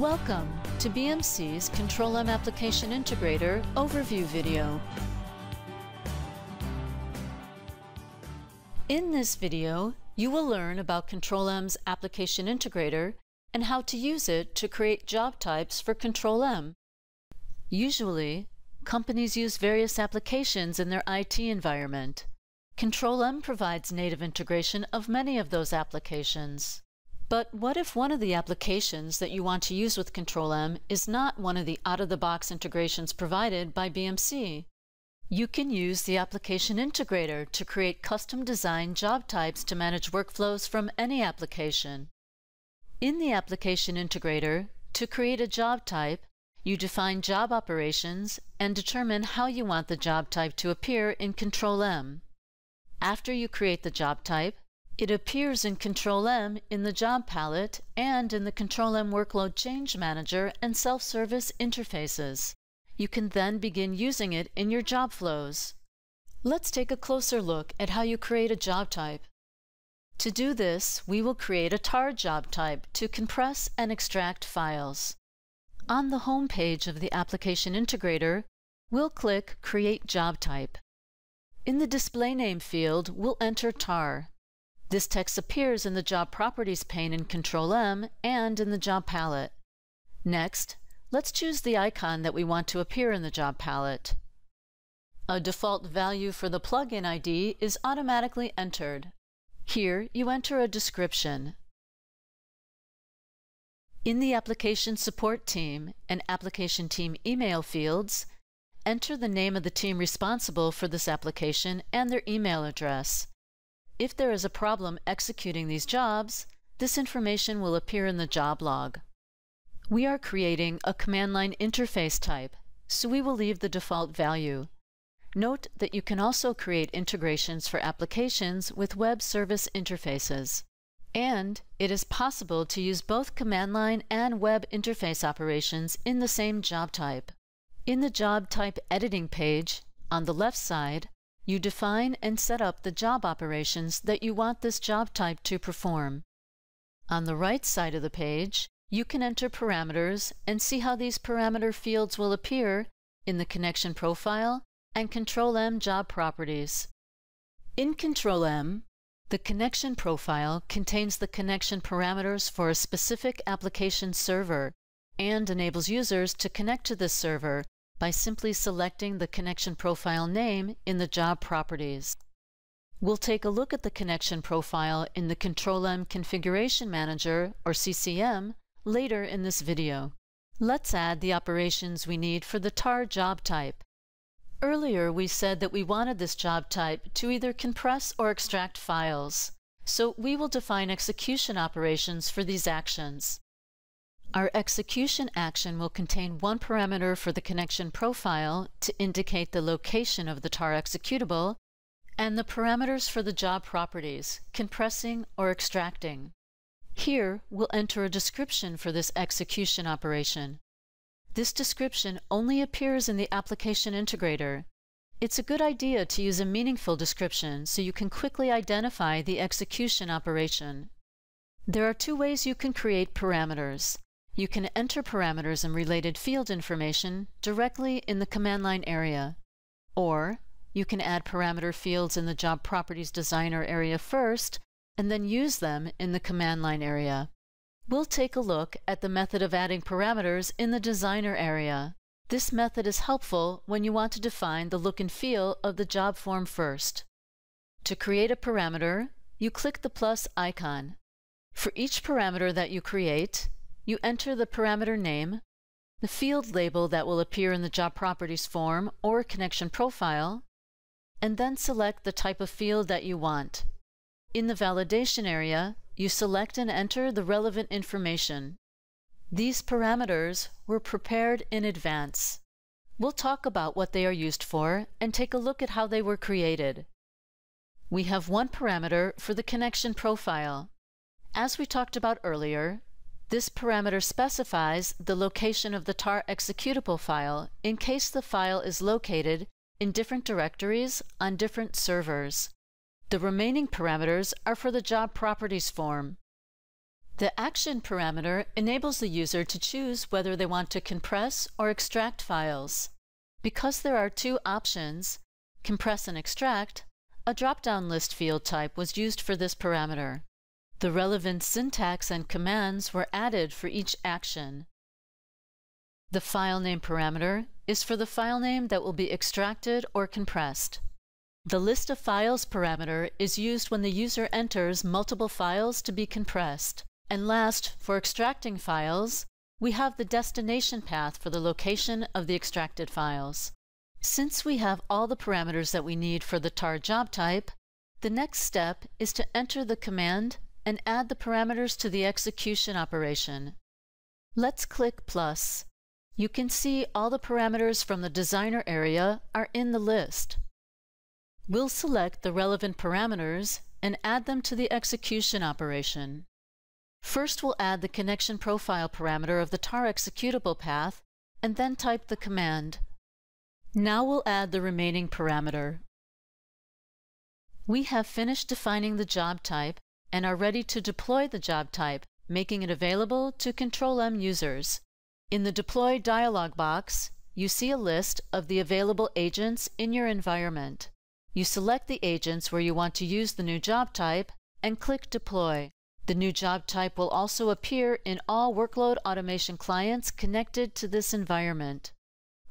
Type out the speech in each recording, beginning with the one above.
Welcome to BMC's Control M Application Integrator overview video. In this video, you will learn about Control M's Application Integrator and how to use it to create job types for Control M. Usually, companies use various applications in their IT environment. Control M provides native integration of many of those applications. But what if one of the applications that you want to use with Control-M is not one of the out-of-the-box integrations provided by BMC? You can use the Application Integrator to create custom-designed job types to manage workflows from any application. In the Application Integrator, to create a job type, you define job operations and determine how you want the job type to appear in Control-M. After you create the job type, it appears in Control-M in the Job palette and in the Control-M Workload Change Manager and self-service interfaces. You can then begin using it in your job flows. Let's take a closer look at how you create a job type. To do this, we will create a tar job type to compress and extract files. On the home page of the Application Integrator, we'll click Create Job Type. In the Display Name field, we'll enter tar. This text appears in the Job Properties pane in Control-M and in the Job palette. Next, let's choose the icon that we want to appear in the Job palette. A default value for the plugin ID is automatically entered. Here, you enter a description. In the Application Support Team and Application Team email fields, enter the name of the team responsible for this application and their email address. If there is a problem executing these jobs, this information will appear in the job log. We are creating a command line interface type, so we will leave the default value. Note that you can also create integrations for applications with web service interfaces. And it is possible to use both command line and web interface operations in the same job type. In the Job Type Editing page, on the left side, you define and set up the job operations that you want this job type to perform. On the right side of the page, you can enter parameters and see how these parameter fields will appear in the Connection Profile and Control-M Job Properties. In Control-M, the connection profile contains the connection parameters for a specific application server and enables users to connect to this server by simply selecting the connection profile name in the job properties. We'll take a look at the connection profile in the Control-M Configuration Manager, or CCM, later in this video. Let's add the operations we need for the tar job type. Earlier we said that we wanted this job type to either compress or extract files, so we will define execution operations for these actions. Our execution action will contain one parameter for the connection profile to indicate the location of the tar executable, and the parameters for the job properties, compressing or extracting. Here, we'll enter a description for this execution operation. This description only appears in the Application Integrator. It's a good idea to use a meaningful description so you can quickly identify the execution operation. There are two ways you can create parameters. You can enter parameters and related field information directly in the command line area, or you can add parameter fields in the Job Properties Designer area first and then use them in the command line area. We'll take a look at the method of adding parameters in the Designer area. This method is helpful when you want to define the look and feel of the job form first. To create a parameter, you click the plus icon. For each parameter that you create, you enter the parameter name, the field label that will appear in the Job Properties form or connection profile, and then select the type of field that you want. In the validation area, you select and enter the relevant information. These parameters were prepared in advance. We'll talk about what they are used for and take a look at how they were created. We have one parameter for the connection profile. As we talked about earlier, this parameter specifies the location of the tar executable file in case the file is located in different directories on different servers. The remaining parameters are for the job properties form. The action parameter enables the user to choose whether they want to compress or extract files. Because there are two options, compress and extract, a drop-down list field type was used for this parameter. The relevant syntax and commands were added for each action. The file name parameter is for the file name that will be extracted or compressed. The list of files parameter is used when the user enters multiple files to be compressed. And last, for extracting files, we have the destination path for the location of the extracted files. Since we have all the parameters that we need for the tar job type, the next step is to enter the command and add the parameters to the execution operation. Let's click plus you can see all the parameters from the designer area are in the list. We'll select the relevant parameters and add them to the execution operation. First we'll add the connection profile parameter of the tar executable path and then type the command. Now we'll add the remaining parameter. We have finished defining the job type and are ready to deploy the job type, making it available to Control-M users. In the Deploy dialog box, you see a list of the available agents in your environment. You select the agents where you want to use the new job type and click Deploy. The new job type will also appear in all workload automation clients connected to this environment.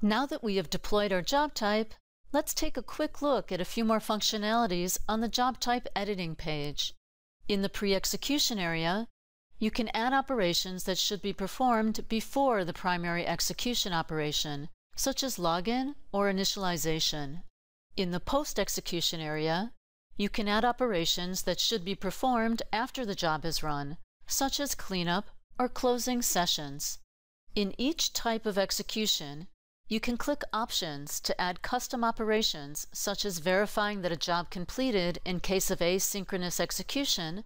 Now that we have deployed our job type, let's take a quick look at a few more functionalities on the job type editing page. In the pre-execution area, you can add operations that should be performed before the primary execution operation, such as login or initialization. In the post-execution area, you can add operations that should be performed after the job is run, such as cleanup or closing sessions. In each type of execution, you can click Options to add custom operations such as verifying that a job completed in case of asynchronous execution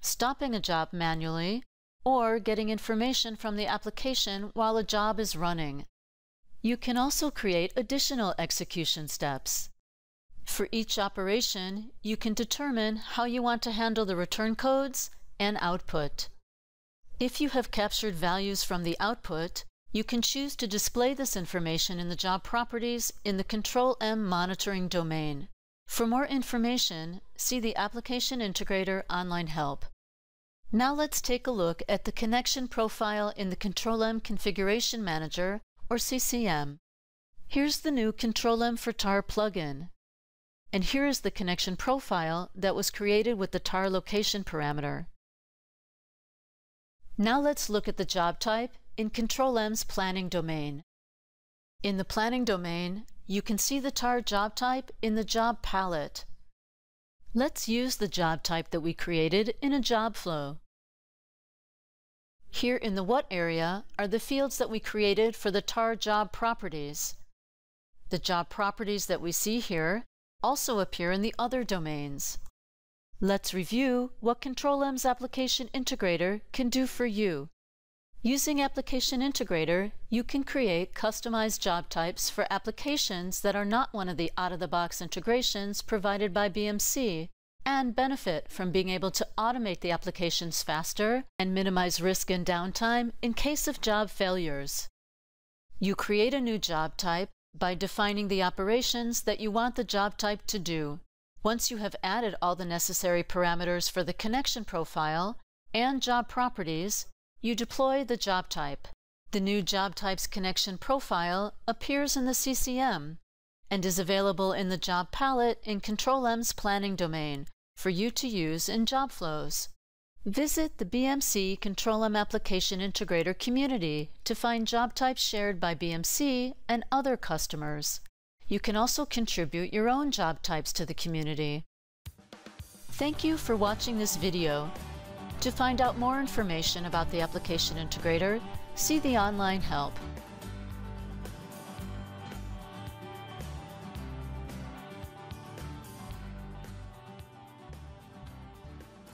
stopping a job manually, or getting information from the application while a job is running. You can also create additional execution steps. For each operation, you can determine how you want to handle the return codes and output. If you have captured values from the output, you can choose to display this information in the job properties in the Control-M monitoring domain. For more information, see the Application Integrator online help. Now let's take a look at the connection profile in the Control-M Configuration Manager, or CCM. Here's the new Control-M for TAR plugin. And here is the connection profile that was created with the TAR location parameter. Now let's look at the job type in Control-M's planning domain. In the planning domain, you can see the TAR job type in the job palette. Let's use the job type that we created in a job flow. Here in the What area are the fields that we created for the TAR job properties. The job properties that we see here also appear in the other domains. Let's review what Control-M's Application Integrator can do for you. Using Application Integrator, you can create customized job types for applications that are not one of the out-of-the-box integrations provided by BMC and benefit from being able to automate the applications faster and minimize risk and downtime in case of job failures. You create a new job type by defining the operations that you want the job type to do. Once you have added all the necessary parameters for the connection profile and job properties, you deploy the job type. The new job type's connection profile appears in the CCM and is available in the job palette in Control-M's planning domain for you to use in job flows. Visit the BMC Control-M Application Integrator community to find job types shared by BMC and other customers. You can also contribute your own job types to the community. Thank you for watching this video. To find out more information about the Application Integrator, see the online help.